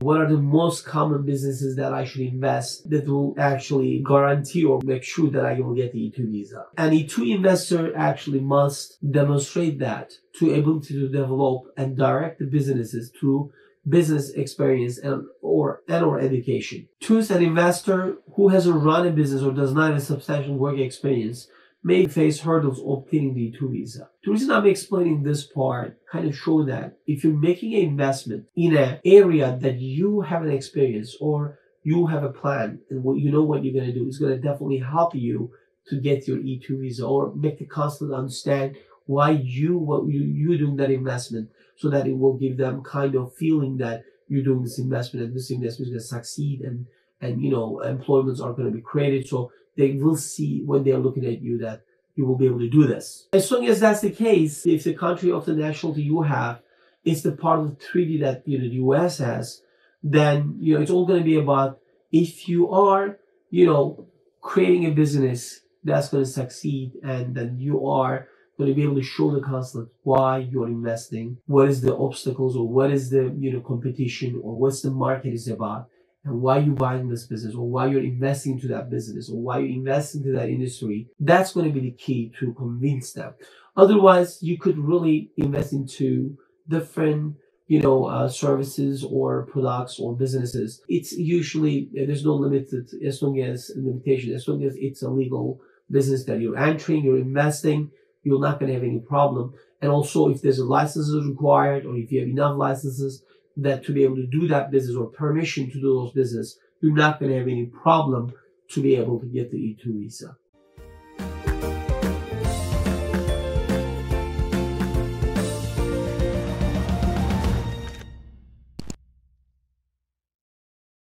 what are the most common businesses that I should invest that will actually guarantee or make sure that I will get the E2 visa. An E2 investor actually must demonstrate that to ability to develop and direct the businesses through business experience and or and or education. Choose an investor who hasn't run a business or does not have a substantial work experience may face hurdles obtaining the E2 visa. The reason I'm explaining this part kind of show that if you're making an investment in an area that you have an experience or you have a plan and what you know what you're going to do, it's going to definitely help you to get your E2 visa or make the consulate understand why you what you you doing that investment so that it will give them kind of feeling that you're doing this investment and this investment is going to succeed and and you know employments are going to be created so they will see when they're looking at you that you will be able to do this. As long as that's the case, if the country of the nationality you have is the part of the treaty that you know, the US has, then you know it's all going to be about if you are you know creating a business that's going to succeed and then you are going to be able to show the consulate why you're investing, what is the obstacles or what is the you know competition or what's the market is about and why you're buying this business or why you're investing into that business or why you invest into that industry, that's going to be the key to convince them. Otherwise, you could really invest into different you know uh, services or products or businesses it's usually there's no limit as long as limitation as long as it's a legal business that you're entering you're investing you're not going to have any problem and also if there's a license required or if you have enough licenses that to be able to do that business or permission to do those business, you're not going to have any problem to be able to get the E2 visa.